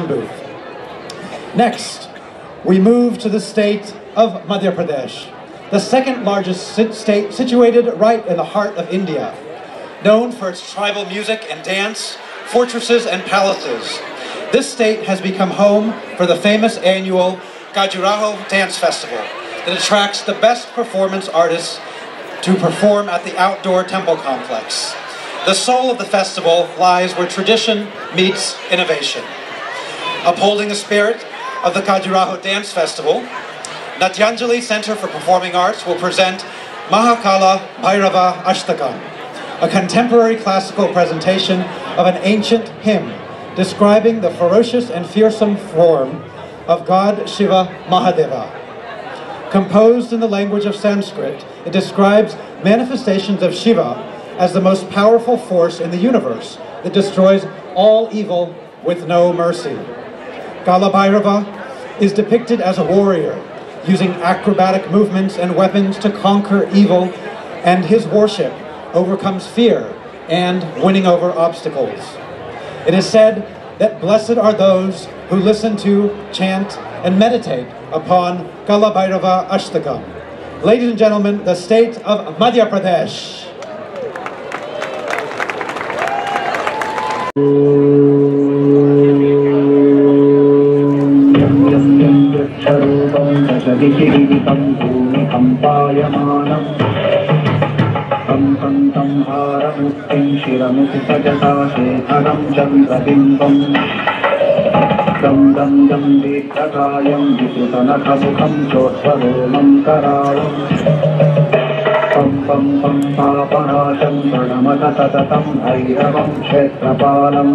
booth. Next, we move to the state of Madhya Pradesh, the second largest sit- state situated right in the heart of India. Known for its tribal music and dance, fortresses and palaces, this state has become home for the famous annual Khajuraho Dance Festival that attracts the best performance artists to perform at the outdoor temple complex. The soul of the festival lies where tradition meets innovation upholding the spirit of the Khajuraho Dance Festival, Natyanjali Center for Performing Arts will present Mahakala Bhairava Ashtakam, a contemporary classical presentation of an ancient hymn describing the ferocious and fearsome form of God Shiva Mahadeva. Composed in the language of Sanskrit, it describes manifestations of Shiva as the most powerful force in the universe that destroys all evil with no mercy. Kalabhairava is depicted as a warrior, using acrobatic movements and weapons to conquer evil, and his worship overcomes fear and winning over obstacles. It is said that blessed are those who listen to, chant, and meditate upon Kalabhairava Ashtakam. Ladies and gentlemen, the state of Madhya Pradesh. यं वृक्षरूपं दशदिशिरितं भूमिकम्पायमानम् तं तं तं हारमुक्तिं शिरमुखि सजता शेखरं चन्द्रबिम्बम् दं दं दं दीर्घकायं विकृतनखमुखं चोत्तरोमं कराळम् पं पं पं पापनाशं प्रणमत सततं भैरवं क्षेत्रपालम्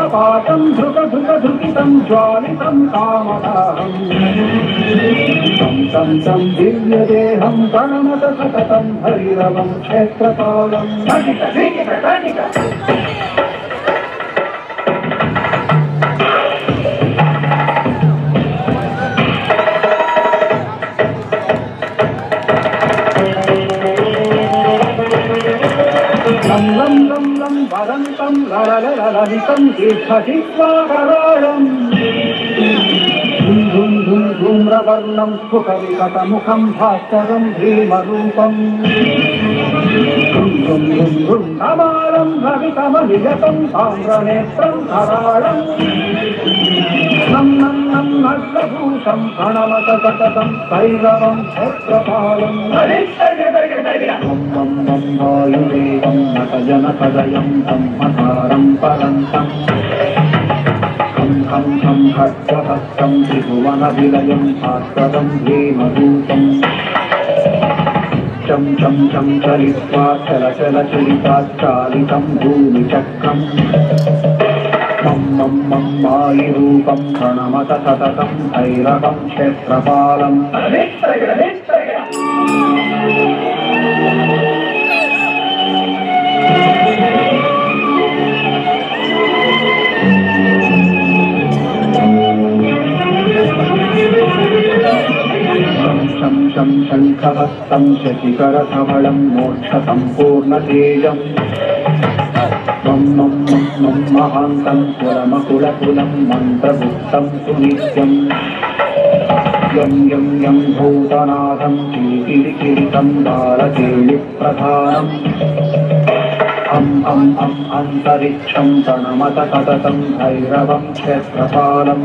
लपातं धृकधृकधृष्टं ज्वालितं कामदाहं तं तं दिव्यदेहं कर्णत सततं हरिरवं क्षेत्रपालम् హరితం దీర్ఘశిష్వాకరాళం ధుం ధూమ్రవర్ణం సుఖవికటముఖం భాస్కరం భీమరూపం. కమాలం రవితమనిజతం సాంద్రనేత్రం కరాళం नग्नभूषं प्रणमत सततं भैरवं क्षेत्रपालम् मम मम मम वायुदेवं नटजनपदयं ब्रह्मकारं परन्तम् खं खं खं खड्गहस्तं त्रिभुवनविलयं भास्करं भीमरूपम् चं चं चं चलित्वा चल चल चलिताच्चालितं भूमिचक्रम् मम मम मम मायिरूपं प्रणमत सततं भैरवं क्षेत्रपालम् शं शं शं शङ्खहस्तं शशिकरधवलं मोक्षसम्पूर्णतेजम् त्वं मं मं मं महान्तं कुलमकुलकुलं मन्त्रगुप्तं सुनित्यम्। यं यं यं भूतनाथं कीकिरिकिरितं बालकेलिप्रधानम् अं अं अम् अन्तरिक्षं रिक्षंमतततं भैरवं क्षेत्रपालम्।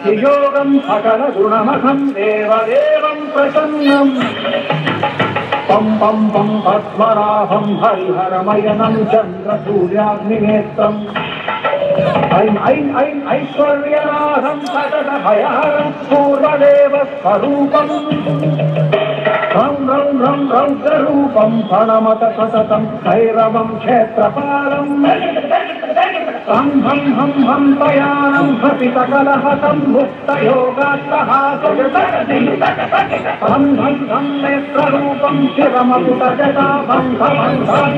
Yogam Sakala Gunamaham Deva Devam Prasannam Pam Pam Pam Patmaraham Hari Haramayanam Chandra Suryagni Netram Ain Ain Ain Aishwaryanaham Sakala Hayaharam Purva Deva Sarupam Ram Ram Ram Sarupam Ram Ram Ram Ram Sarupam Panamata Satatam Kairavam Khetraparam హం హం హం హం ప్రయాణం హసిత కలహ సంభుక్త యోగాత్తహాసం హం హం నేత్ర రూపం శిరమపుట జటాభం హం హం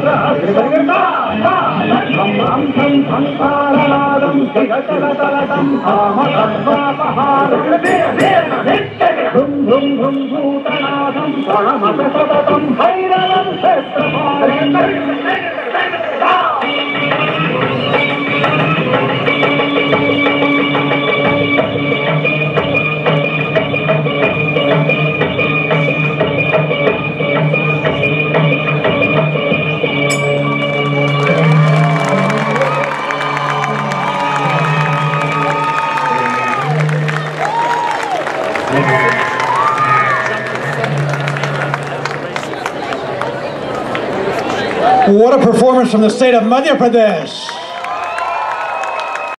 హం భూతనాథం ప్రణమత సతతం Bhairavam క్షేత్రపారం What a performance from the state of Madhya Pradesh.